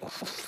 呼 呼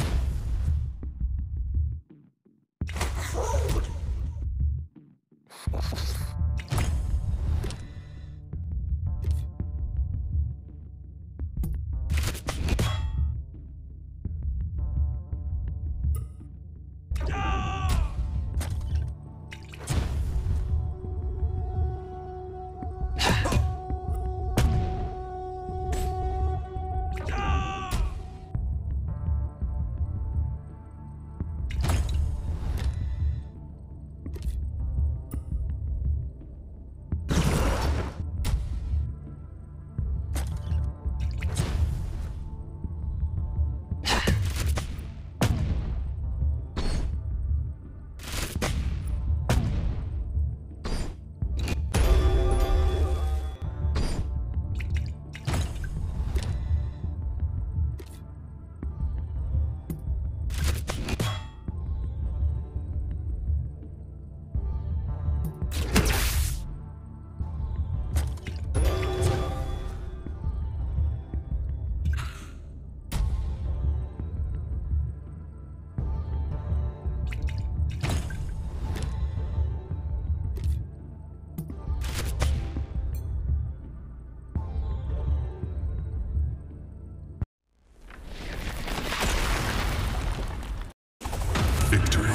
Victory.「